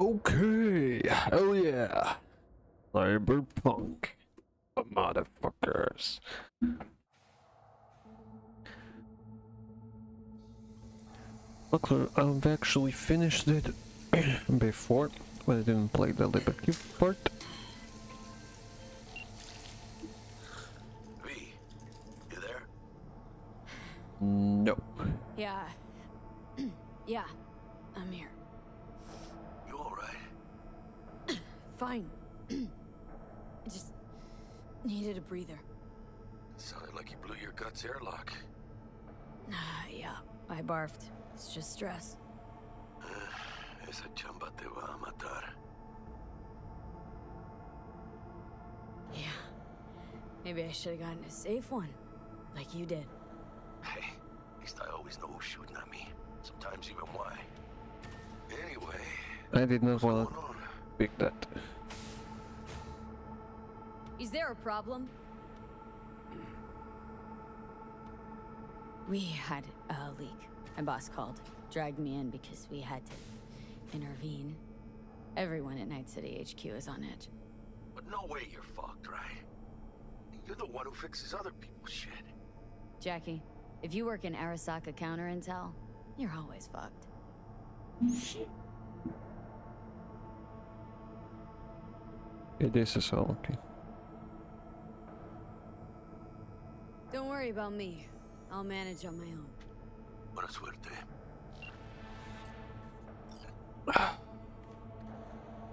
Okay, hell yeah. Cyberpunk. Motherfuckers. Luckily, I've actually finished it before, but I didn't play the Liberty part. V, you there? No. Yeah. yeah. Fine. I just needed a breather. Sounded like you blew your guts airlock. Ah, yeah. I barfed. It's just stress. Esa chamba te va a matar. Yeah. Maybe I should have gotten a safe one. Like you did. Hey, at least I always know who's shooting at me. Sometimes even why. Anyway, I did not want to pick that. Is there a problem? We had a leak. My boss called, dragged me in because we had to intervene. Everyone at Night City HQ is on edge. But no way you're fucked, right? You're the one who fixes other people's shit. Jackie, if you work in Arasaka counter intel, you're always fucked. Yeah, this is all okay. Don't worry about me. I'll manage on my own. Buena suerte.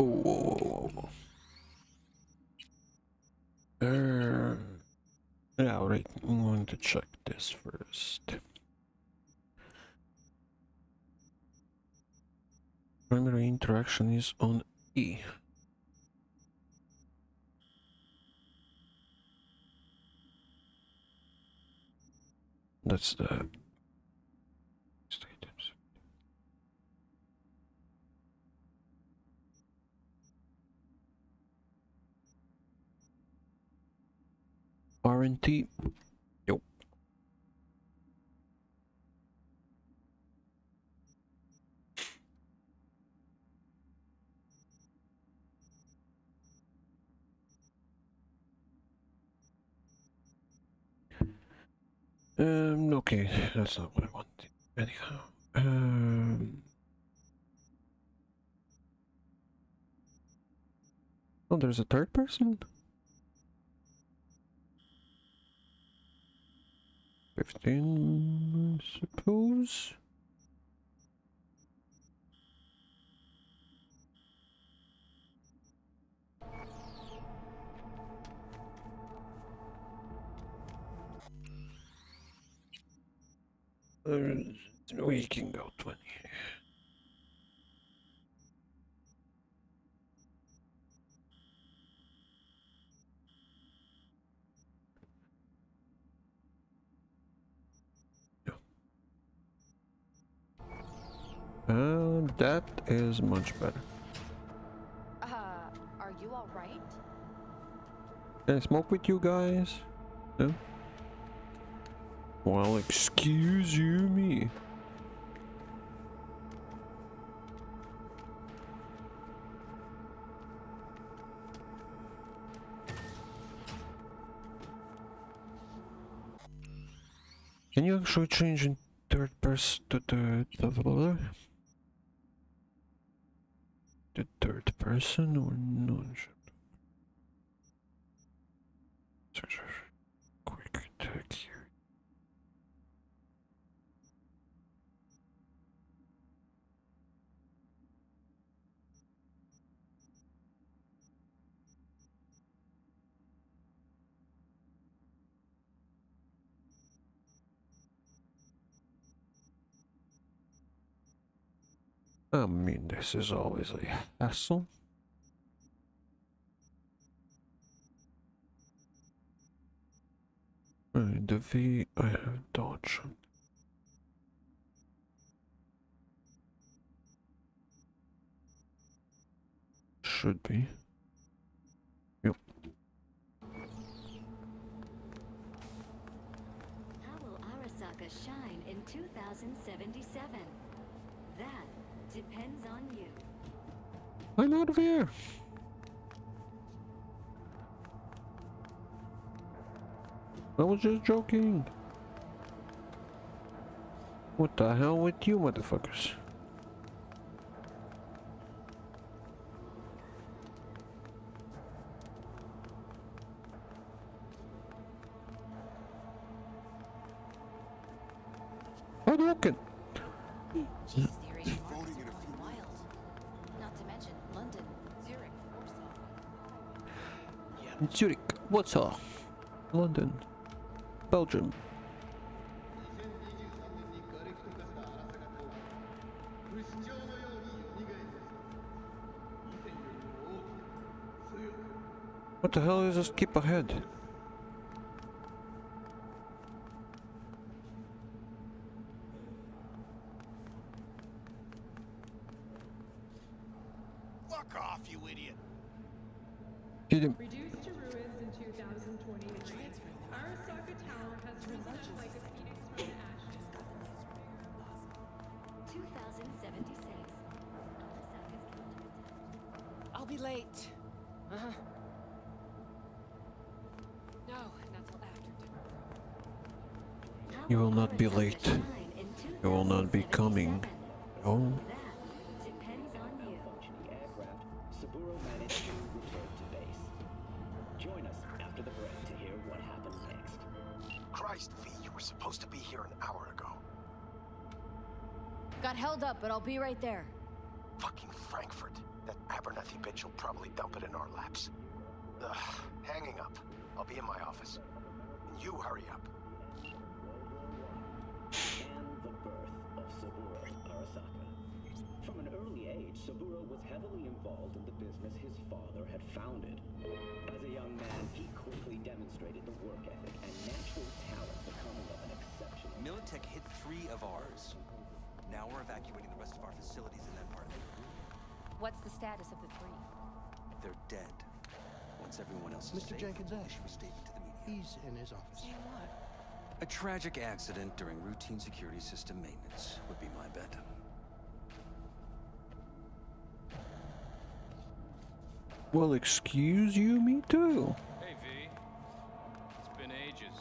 Oh, whoa, whoa, whoa, whoa. Uh, yeah, right. I'm going to check this first. Primary interaction is on E. That's the status. Warranty. Um, okay, that's not what I wanted. Anyhow, um. Oh, there's a third person? 15, I suppose. We can go 20. Uh, that is much better. Uh, are you all right? Can I smoke with you guys? No? Well, excuse you me. Can you actually change in third person to the the, third person or no? Quick here. I mean, this is always a hassle. Alright, the V I have dodge. Should be. Yep. How will Arasaka shine in 2077? Depends on you. I'm out of here. I was just joking. What the hell with you motherfuckers? Zurich, Warsaw, London, Belgium. What the hell is this keep ahead? Be late. Uh-huh. No, not till after tomorrow. You will not be late. You will not be coming. 2077? Oh. That depends on you. Malfunctioning aircraft, Saburo managed to return to base. Join us after the break to hear what happened next. Christ, V, you were supposed to be here an hour ago. Got held up, but I'll be right there. Bitch will probably dump it in our laps. Ugh, hanging up. I'll be in my office. And you hurry up. And the birth of Saburo Arasaka. From an early age, Saburo was heavily involved in the business his father had founded. As a young man, he quickly demonstrated the work ethic and natural talent becoming of an exceptional Militech hit three of ours. Now we're evacuating the rest of our facilities in that part of the What's the status of the three? They're dead. Once everyone else is Mr. safe, Jenkins we'll Ash. issue a statement to the media. He's in his office. what A tragic accident during routine security system maintenance would be my bet. Well, excuse you, me too. Hey, V. It's been ages.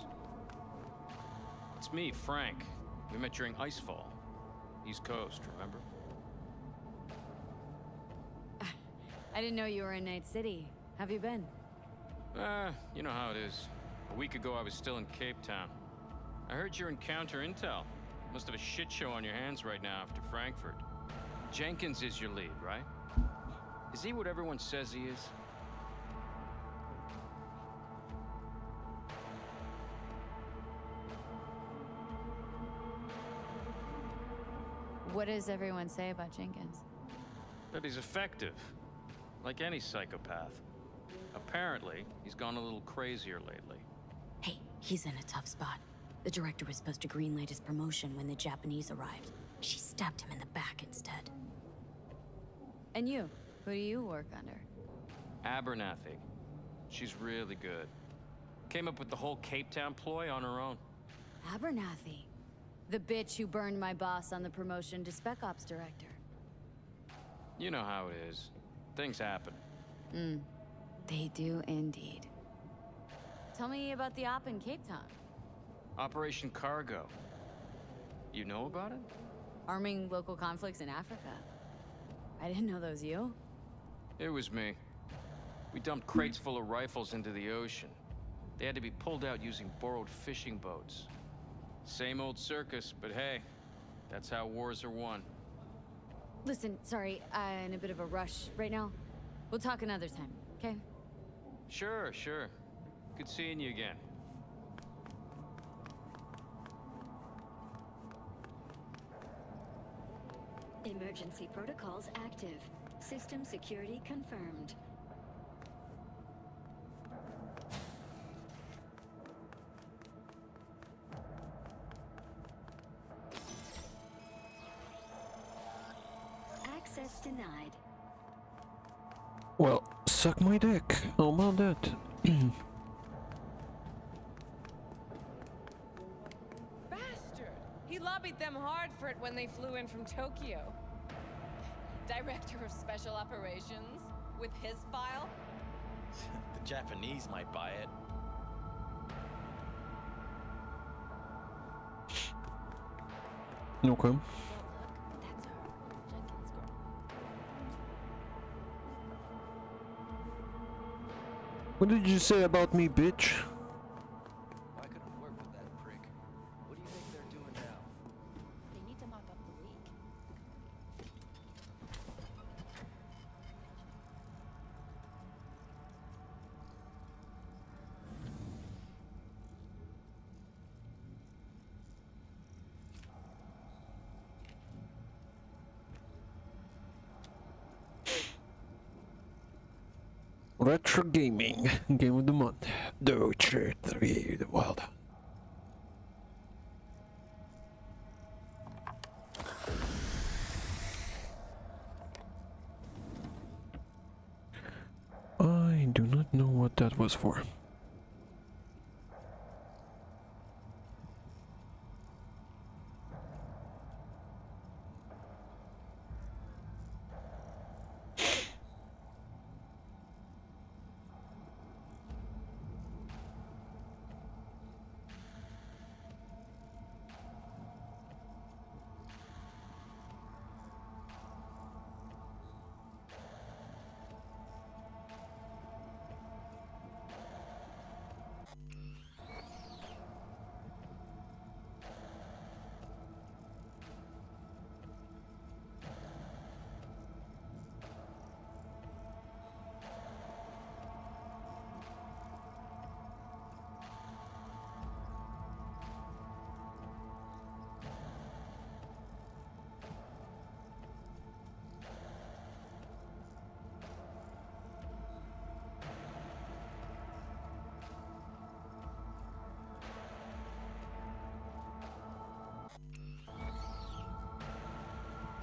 It's me, Frank. We met during Icefall. East Coast, remember? I didn't know you were in Night City. Have you been? Ah, you know how it is. A week ago, I was still in Cape Town. I heard your encounter intel. Must have a shit show on your hands right now after Frankfurt. Jenkins is your lead, right? Is he what everyone says he is? What does everyone say about Jenkins? That he's effective. Like any psychopath. Apparently, he's gone a little crazier lately. Hey, he's in a tough spot. The director was supposed to greenlight his promotion when the Japanese arrived. She stabbed him in the back instead. And you? Who do you work under? Abernathy. She's really good. Came up with the whole Cape Town ploy on her own. Abernathy. The bitch who burned my boss on the promotion to Spec Ops Director. You know how it is. Things happen. Hmm. They do indeed. Tell me about the op in Cape Town. Operation Cargo. You know about it? Arming local conflicts in Africa. I didn't know that was you. It was me. We dumped crates full of rifles into the ocean. They had to be pulled out using borrowed fishing boats. Same old circus, but hey, that's how wars are won. Listen, sorry, I'm in a bit of a rush right now. We'll talk another time, okay? Sure, sure. Good seeing you again. Emergency protocols active. System security confirmed. Access denied. Well, suck my dick. How about that? Bastard! He lobbied them hard for it when they flew in from Tokyo. Director of Special Operations? With his file? the Japanese might buy it. Okay. What did you say about me, bitch? Retro Gaming Game of the Month. The Witcher 3 The Wild. I do not know what that was for.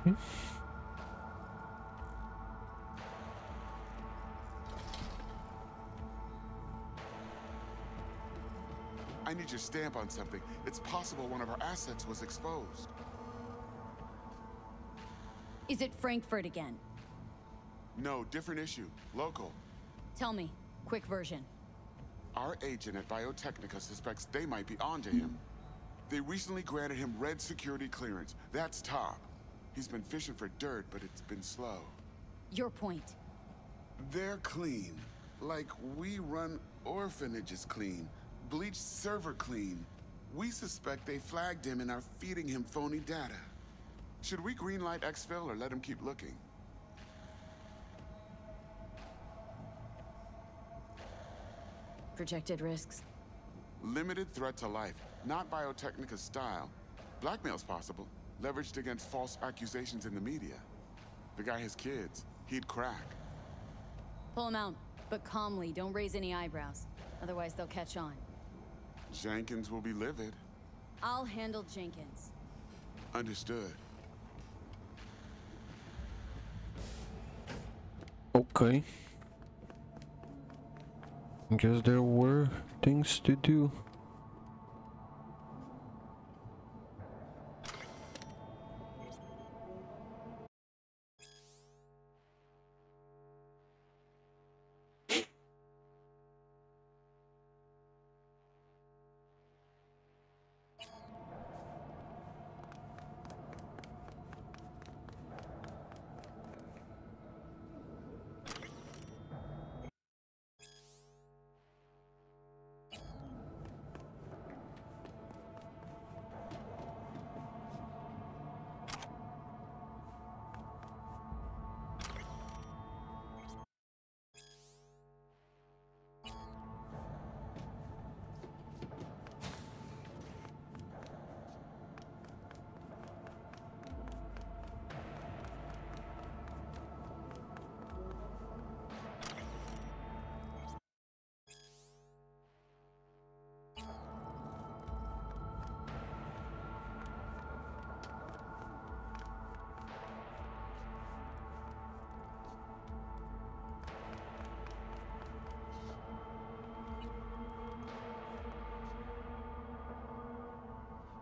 Mm-hmm. I need your stamp on something. It's possible one of our assets was exposed. Is it Frankfurt again? No, different issue. Local. Tell me. Quick version. Our agent at Biotechnica suspects they might be onto him. They recently granted him red security clearance. That's top. He's been fishing for dirt, but it's been slow. Your point. They're clean. Like we run orphanages clean. Bleach server clean. We suspect they flagged him and are feeding him phony data. Should we greenlight exfil or let him keep looking? Projected risks. Limited threat to life, not Biotechnica's style. Blackmail's possible, leveraged against false accusations in the media. The guy has kids. He'd crack. Pull him out, but calmly. Don't raise any eyebrows. Otherwise, they'll catch on. Jenkins will be livid. I'll handle Jenkins. Understood. Okay. Guess there were things to do.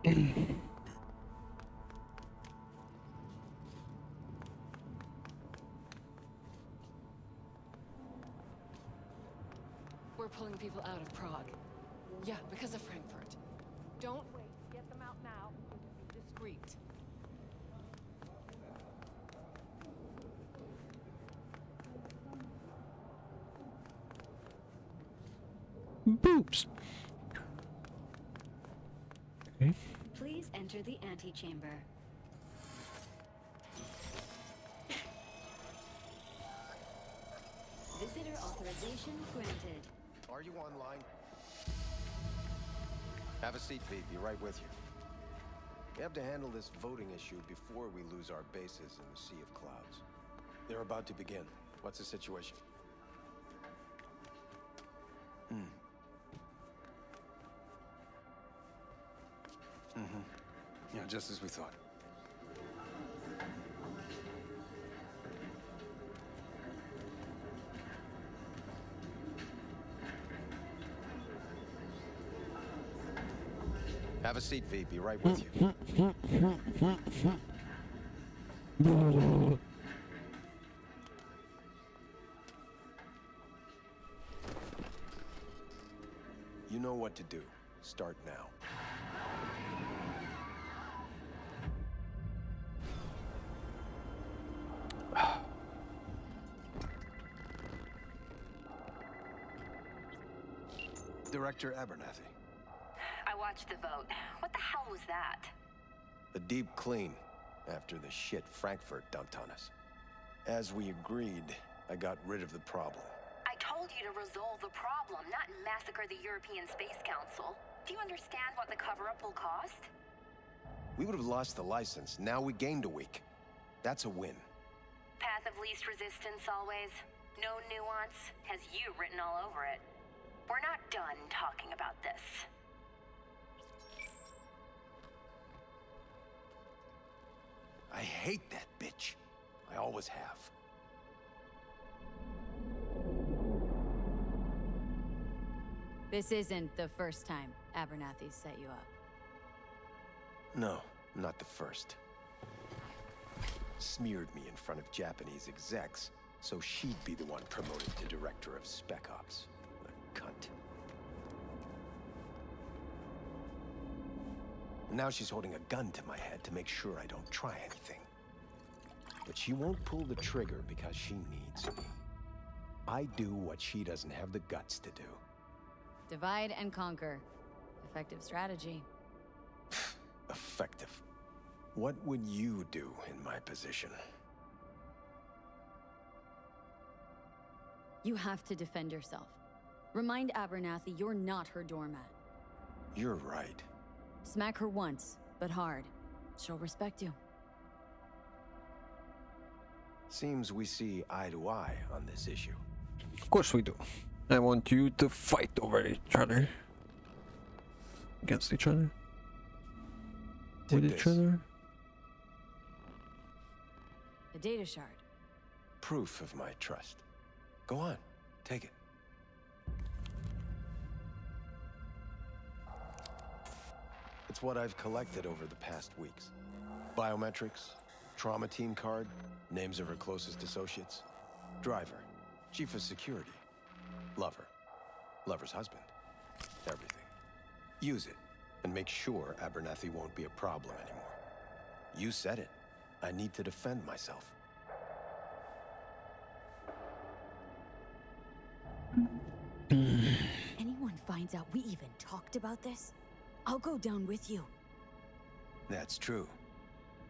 We're pulling people out of Prague. Yeah, because of Frankfurt. Don't wait. Get them out now. Be discreet. Boops. Okay. Please enter the antechamber. Visitor authorization granted. Are you online? Have a seat, V. Be right with you. We have to handle this voting issue before we lose our bases in the Sea of Clouds. They're about to begin. What's the situation? Yeah, just as we thought. Have a seat, V. Be right with you. You know what to do. Start now. Director Abernathy. I watched the vote. What the hell was that? A deep clean after the shit Frankfurt dumped on us. As we agreed, I got rid of the problem. I told you to resolve the problem, not massacre the European Space Council. Do you understand what the cover-up will cost? We would have lost the license. Now we gained a week. That's a win. Path of least resistance always. No nuance. Has you written all over it. We're not done talking about this. I hate that bitch. I always have. This isn't the first time Abernathy set you up. No, not the first. Smeared me in front of Japanese execs, so she'd be the one promoted to director of Spec Ops. Cunt. Now she's holding a gun to my head to make sure I don't try anything. But she won't pull the trigger because she needs me. I do what she doesn't have the guts to do. Divide and conquer. Effective strategy. Effective. What would you do in my position? You have to defend yourself. Remind Abernathy you're not her doormat. You're right. Smack her once, but hard. She'll respect you. Seems we see eye to eye on this issue. Of course we do. I want you to fight over each other. Against each other. Take With each other. A data shard. Proof of my trust. Go on, take it. It's what I've collected over the past weeks. Biometrics, trauma team card, names of her closest associates, driver, chief of security, lover, lover's husband, everything. Use it, and make sure Abernathy won't be a problem anymore. You said it. I need to defend myself. Anyone finds out we even talked about this, I'll go down with you. That's true.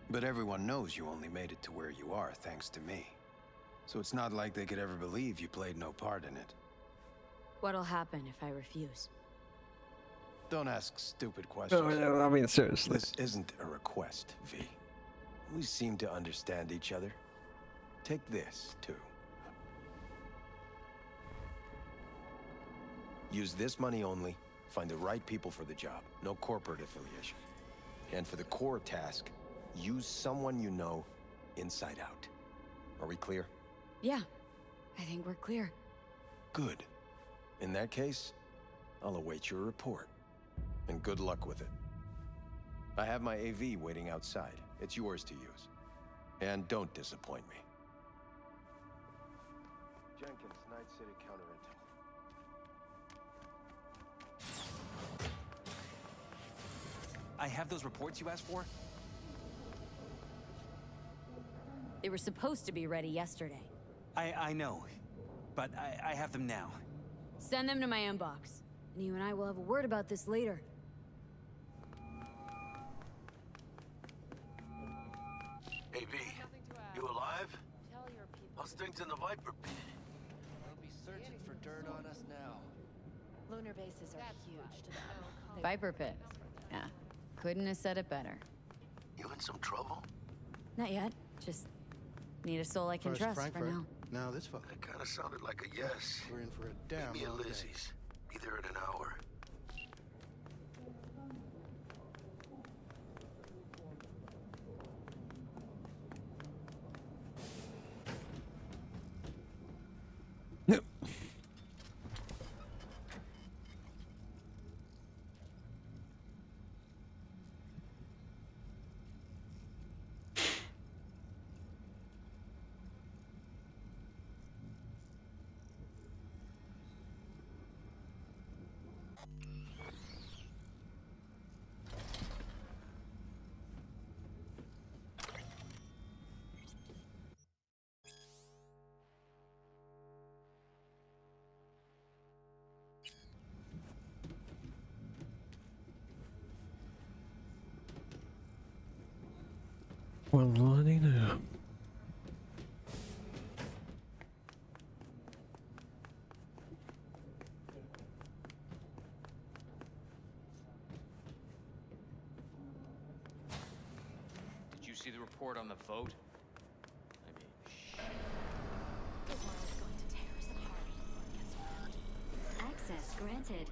But everyone knows you only made it to where you are thanks to me. So it's not like they could ever believe you played no part in it. What'll happen if I refuse? Don't ask stupid questions. No, no, I mean seriously. This isn't a request, V. We seem to understand each other. Take this, too. Use this money only. Find the right people for the job. No corporate affiliation. And for the core task, use someone you know inside out. Are we clear? Yeah, I think we're clear. Good. In that case, I'll await your report. And good luck with it. I have my AV waiting outside. It's yours to use. And don't disappoint me. Jenkins, Night City Counter I have those reports you asked for? They were supposed to be ready yesterday. I, I know, but I, I have them now. Send them to my inbox. And you and I will have a word about this later. Hey, V. You alive? How's things in the Viper pit? They'll be searching for dirt on us now. Lunar bases are huge to them. Viper Pit. Yeah. Couldn't have said it better. You in some trouble? Not yet. Just need a soul I can First trust Frankfurt, for now. Now this fuck. That kind of sounded like a yes. We're in for a damn Meet me at. Lizzie's. Be there in an hour. Well, bloody now. Did you see the report on the vote? I mean, The world's going to tear us apart. Access granted.